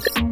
Thanks.